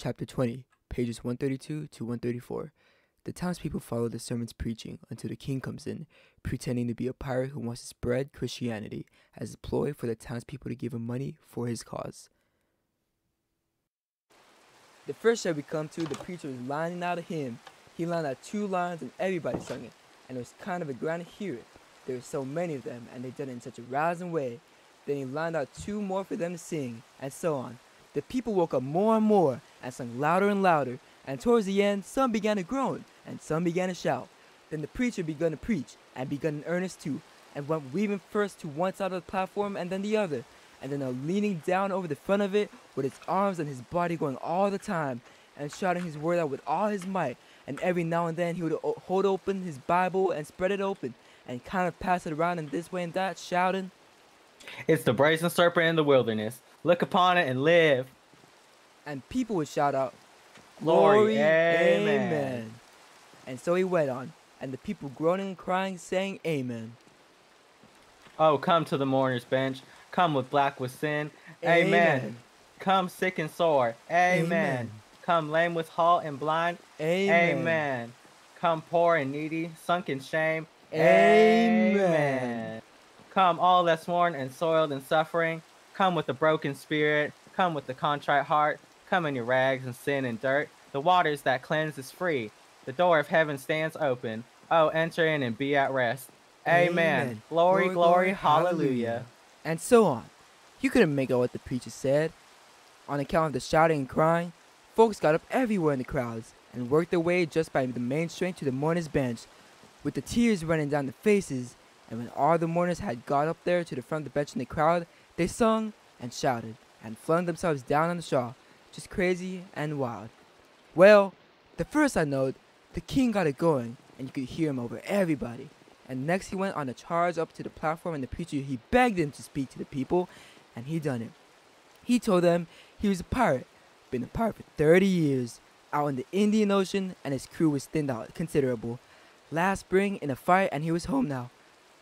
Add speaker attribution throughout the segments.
Speaker 1: Chapter 20, pages 132 to 134. The townspeople follow the sermon's preaching until the king comes in, pretending to be a pirate who wants to spread Christianity as a ploy for the townspeople to give him money for his cause. The first show we come to, the preacher was lining out a hymn. He lined out two lines and everybody sung it, and it was kind of a ground to hear it. There were so many of them, and they did it in such a rousing way. Then he lined out two more for them to sing, and so on. The people woke up more and more and sung louder and louder, and towards the end, some began to groan and some began to shout. Then the preacher began to preach and began in earnest too, and went weaving first to one side of the platform and then the other, and then uh, leaning down over the front of it with his arms and his body going all the time and shouting his word out with all his might. And every now and then he would hold open his Bible and spread it open and kind of pass it around in this way and that, shouting.
Speaker 2: It's the brazen serpent in the wilderness. Look upon it and live.
Speaker 1: And people would shout out,
Speaker 2: Glory,
Speaker 1: Glory,
Speaker 2: amen.
Speaker 1: amen. And so he went on, and the people groaning and crying, saying, Amen.
Speaker 2: Oh, come to the mourner's bench. Come with black with sin. Amen.
Speaker 1: Amen.
Speaker 2: Come sick and sore. Amen.
Speaker 1: Amen.
Speaker 2: Come lame with halt and blind.
Speaker 1: Amen.
Speaker 2: Amen. Come poor and needy, sunk in shame.
Speaker 1: Amen.
Speaker 2: Come all that's worn and soiled and suffering. Come with a broken spirit. Come with a contrite heart. Come in your rags and sin and dirt. The waters that cleanse is free. The door of heaven stands open. Oh, enter in and be at rest. Amen.
Speaker 1: Amen. Glory,
Speaker 2: Glory,
Speaker 1: glory,
Speaker 2: hallelujah.
Speaker 1: hallelujah. And so on. You couldn't make out what the preacher said. On account of the shouting and crying, folks got up everywhere in the crowds and worked their way just by the main street to the mourner's bench, with the tears running down their faces. And when all the mourners had got up there to the front of the bench in the crowd, they sung and shouted and flung themselves down on the straw, just crazy and wild. Well, the first I knowed, the king got it going, and you could hear him over everybody. And next he went on a charge up to the platform, and the preacher he begged him to speak to the people, and he done it. He told them he was a pirate, been a pirate for 30 years, out in the Indian Ocean, and his crew was thinned out considerable. Last spring in a fight, and he was home now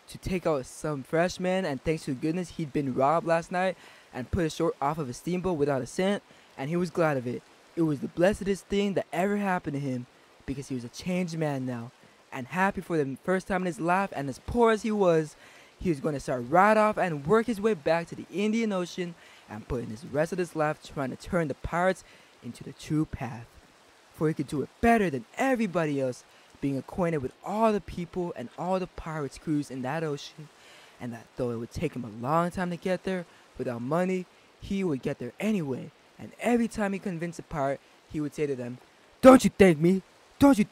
Speaker 1: to take out some freshmen, and thanks to goodness he'd been robbed last night and put ashore off of a steamboat without a cent, and he was glad of it. It was the blessedest thing that ever happened to him because he was a changed man now and happy for the first time in his life. And as poor as he was, he was going to start right off and work his way back to the Indian Ocean and put in his rest of his life trying to turn the pirates into the true path. For he could do it better than everybody else, being acquainted with all the people and all the pirates' crews in that ocean, and that though it would take him a long time to get there, without money, he would get there anyway. And every time he convinced a pirate, he would say to them, "Don't you thank me? Don't you,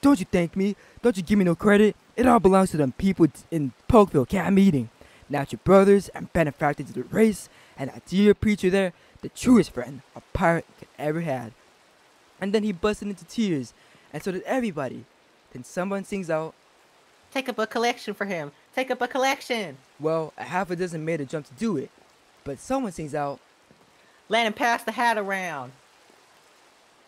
Speaker 1: don't you thank me? Don't you give me no credit? It all belongs to them people in Pokeville camp meeting. Not your brothers and benefactors of the race, and that dear preacher there, the truest friend a pirate could ever had." And then he busted into tears, and so did everybody. Then someone sings out,
Speaker 2: Take up a collection for him. Take up a collection.
Speaker 1: well, a half a dozen made a jump to do it. But someone sings out,
Speaker 2: Let him pass the hat around.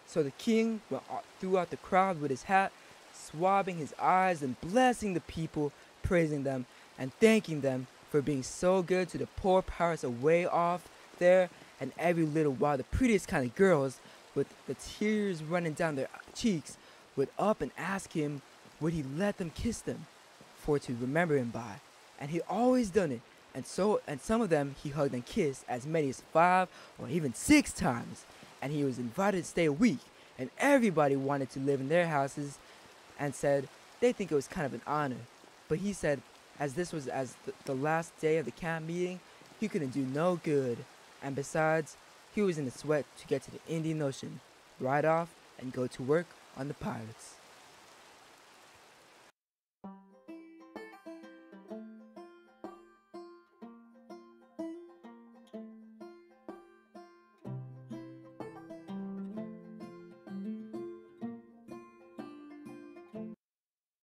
Speaker 1: So the king went out- throughout the crowd with his hat, swabbing his eyes and blessing the people, praising them and thanking them for being so good to the poor pirates away off there. And every little while, the prettiest kind of girls, with the tears running down their cheeks, would up and ask him would he let them kiss them for to remember him by. And he always done it. And so and some of them he hugged and kissed as many as five or even six times. And he was invited to stay a week. And everybody wanted to live in their houses and said they think it was kind of an honor. But he said as this was as the, the last day of the camp meeting, he couldn't do no good. And besides, he was in a sweat to get to the Indian Ocean, ride off and go to work on the Pirates.